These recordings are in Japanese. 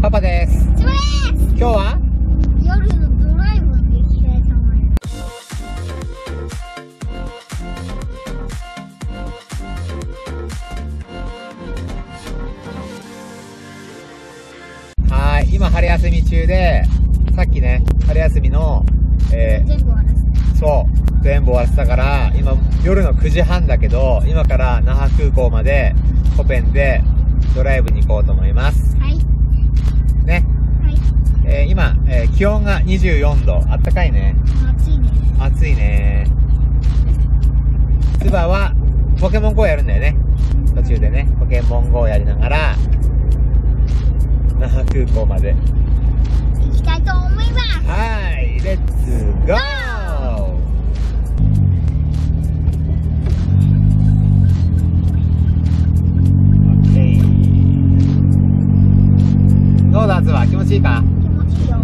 パパです。です今日は？夜のドライブに行きたいと思います。はい、今春休み中で、さっきね、春休みの、え全部終わらせて。ー、そう、全部終わらせたから、今夜の9時半だけど、今から那覇空港まで、コペンでドライブに行こうと思います。はい。ね。はい。えー今、えー気温が24度。あったかいね。暑いね。暑いね。ツバは、ポケモン GO やるんだよね。途中でね、ポケモン GO やりながら、那覇空港まで。行きたいと思います。はい、レッツゴーちいいか？気持ちいいよ。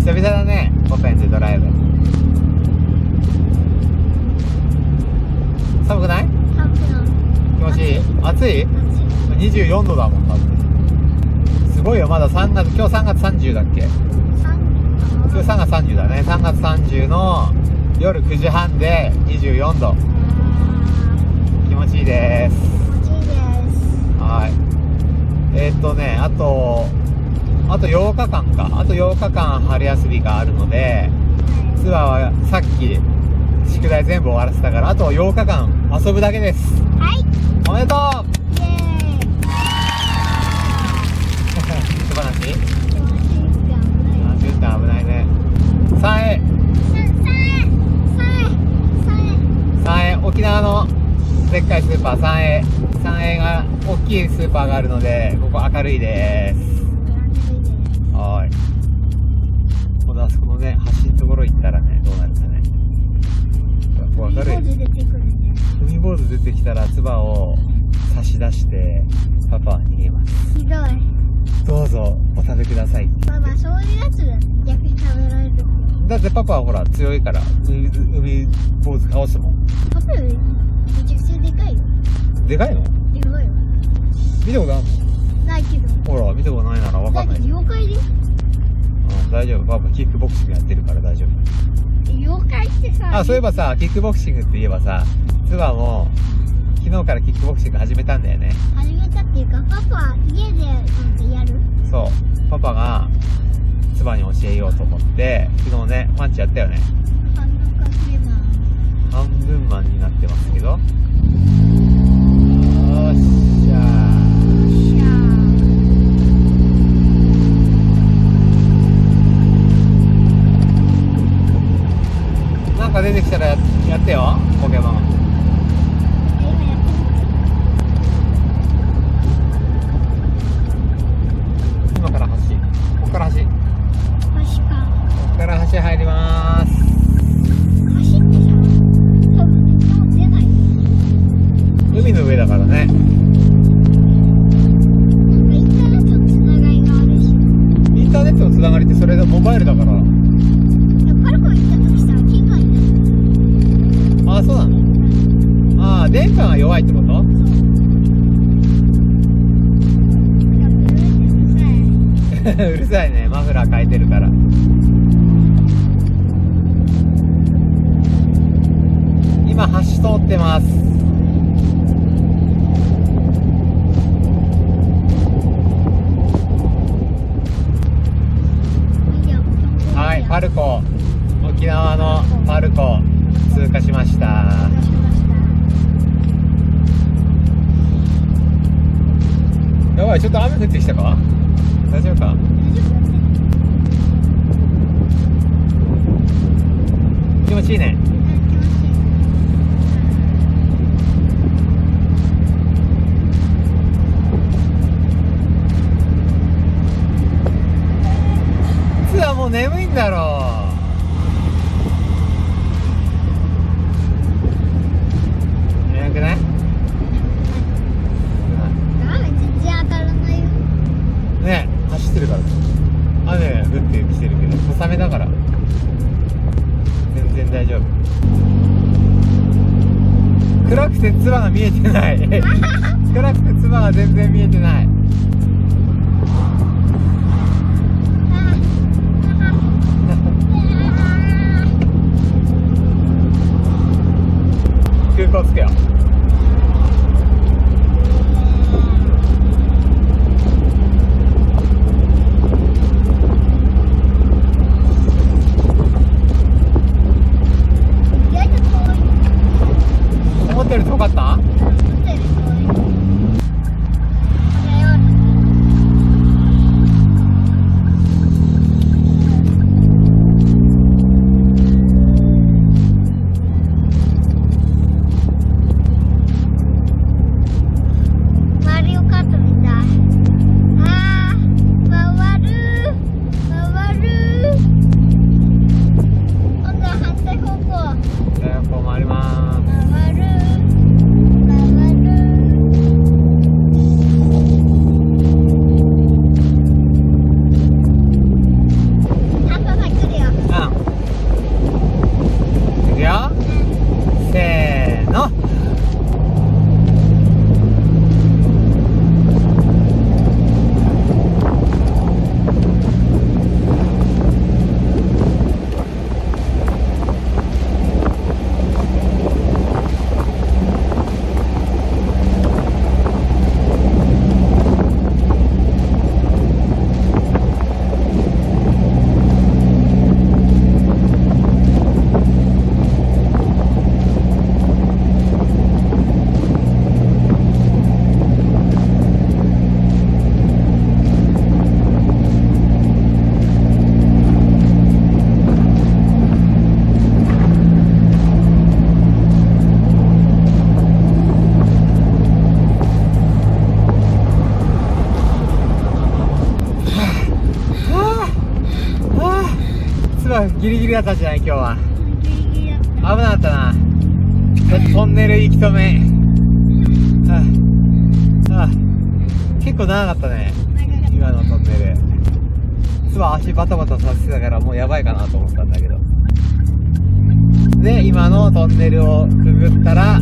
久々だね、コペンでドライブ。寒くない？寒くなる。気持ちいい？暑い？暑い。?24 度だもんだって。すごいよ、まだ3月、今日3月30だっけ？寒今日3月30だね。3月30の夜9時半で24度。気持ちいいです。気持ちいいです。はい。えーっとね、あと、あと8日間か。あと8日間春休みがあるので、ツアーはさっき宿題全部終わらせたから、あと8日間遊ぶだけです。はい。おめでとうイェーイ。手放し気持ちいあ、じゅんたん危ないね。3さ、さえ、さえ、さえ。3円沖縄のでっかいスーパー3円3円が大きいスーパーがあるのでここ明るいです出してパパは逃げますひどい。どうぞお食べくださいまあまあ、そういうやつ逆に食べられる。だってパパはほら強いから海海坊主倒すもんパパよりめちゃくちゃでかいよ。でかいの？でかいよ。見たことあるないけど。のほら見たことないならわかんない妖怪でうん、大丈夫。パパ、キックボクシングやってるから大丈夫。妖怪ってさ、あ、そういえばさ、キックボクシングって言えばさ、ツバも、昨日からキックボクシング始めたんだよね。始めたっていうか、パパ、家でなんかやる？そう。パパが、ツバに教えようと思って、昨日ね、パンチやったよね。半分マンになってますけど。ってそれでモバイルだから。あ、そうなの？ああ、電波が弱いってこと？うるさいね。マフラー変えてるから。今、橋通ってます。はい、パルコ。沖縄のパルコ、通過しました。やばい、ちょっと雨降ってきたか？大丈夫か？気持ちいいね。もう眠いんだろ。う。眠くない？ね走ってるから。雨降ってきてるけど小雨だから。全然大丈夫。暗くてつばが見えてない。暗くてつばが全然見えてない Scottsdale. ギリギリだったじゃない今日は。ギリギリだった。危なかったな。トンネル行き止め。ああ結構長かったね。今のトンネル。実は足バタバタさせてたからもうやばいかなと思ったんだけど。で今のトンネルをくぐったら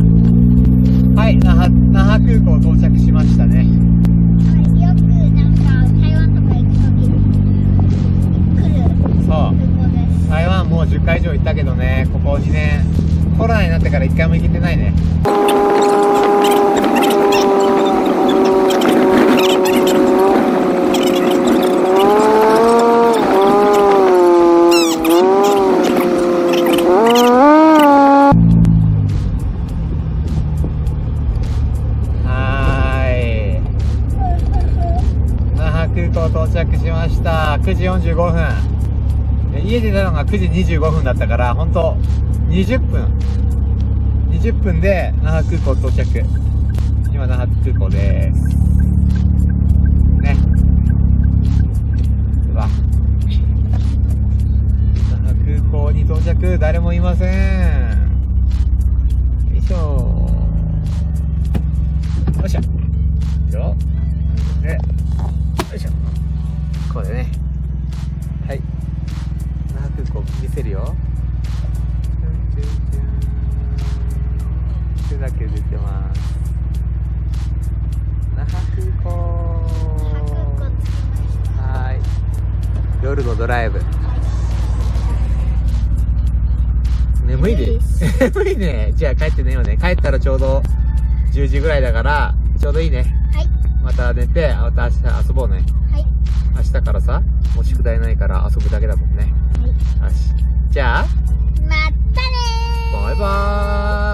はい那覇那覇空港到着しましたね上行ったけどねここ2年。コロナになってから1回も行けてないね。はーい。那覇空港到着しました。9時45分。家出たのが9時25分だったから本当20分。20分で那覇空港到着。今那覇空港です。ね。うわ。那覇空港に到着。誰もいません。夜のドライブ。眠いで。眠いね。じゃあ帰って寝ようね。帰ったらちょうど10時ぐらいだからちょうどいいね。はい。また寝てまた明日遊ぼうね。はい。明日からさもう宿題ないから遊ぶだけだもんね。はい。よし。じゃあ。またねバイバーイ。